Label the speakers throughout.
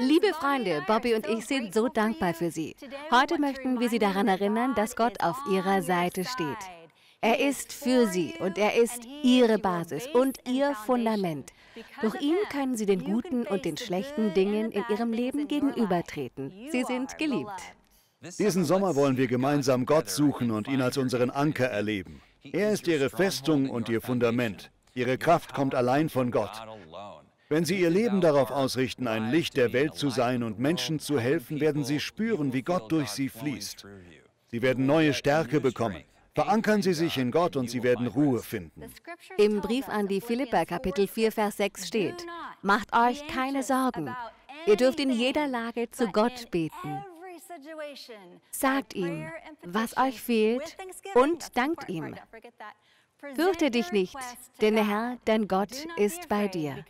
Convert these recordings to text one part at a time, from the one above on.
Speaker 1: Liebe Freunde, Bobby und ich sind so dankbar für Sie. Heute möchten wir Sie daran erinnern, dass Gott auf Ihrer Seite steht. Er ist für Sie und er ist Ihre Basis und Ihr Fundament. Durch ihn können Sie den guten und den schlechten Dingen in Ihrem Leben gegenübertreten. Sie sind geliebt.
Speaker 2: Diesen Sommer wollen wir gemeinsam Gott suchen und ihn als unseren Anker erleben. Er ist Ihre Festung und Ihr Fundament. Ihre Kraft kommt allein von Gott. Wenn Sie Ihr Leben darauf ausrichten, ein Licht der Welt zu sein und Menschen zu helfen, werden Sie spüren, wie Gott durch Sie fließt. Sie werden neue Stärke bekommen. Verankern Sie sich in Gott und Sie werden Ruhe finden.
Speaker 1: Im Brief an die Philipper Kapitel 4, Vers 6 steht, Macht euch keine Sorgen. Ihr dürft in jeder Lage zu Gott beten. Sagt ihm, was euch fehlt und dankt ihm. Fürchte dich nicht, denn der Herr, dein Gott, ist bei dir.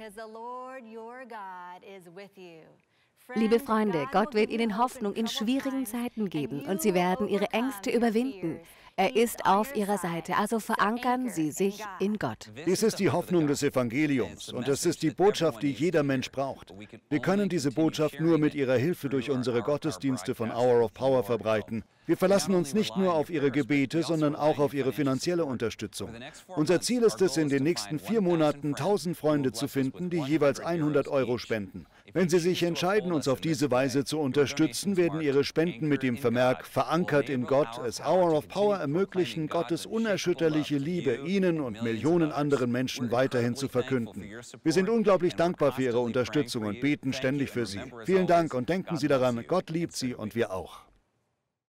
Speaker 1: Liebe Freunde, Gott wird Ihnen Hoffnung in schwierigen Zeiten geben und Sie werden Ihre Ängste überwinden. Er ist auf ihrer Seite, also verankern Sie sich in Gott.
Speaker 2: Dies ist die Hoffnung des Evangeliums und es ist die Botschaft, die jeder Mensch braucht. Wir können diese Botschaft nur mit Ihrer Hilfe durch unsere Gottesdienste von Hour of Power verbreiten. Wir verlassen uns nicht nur auf Ihre Gebete, sondern auch auf Ihre finanzielle Unterstützung. Unser Ziel ist es, in den nächsten vier Monaten 1000 Freunde zu finden, die jeweils 100 Euro spenden. Wenn Sie sich entscheiden, uns auf diese Weise zu unterstützen, werden Ihre Spenden mit dem Vermerk Verankert in Gott as Hour of Power ermöglichen, Gottes unerschütterliche Liebe Ihnen und Millionen anderen Menschen weiterhin zu verkünden. Wir sind unglaublich dankbar für Ihre Unterstützung und beten ständig für Sie. Vielen Dank und denken Sie daran, Gott liebt Sie und wir auch.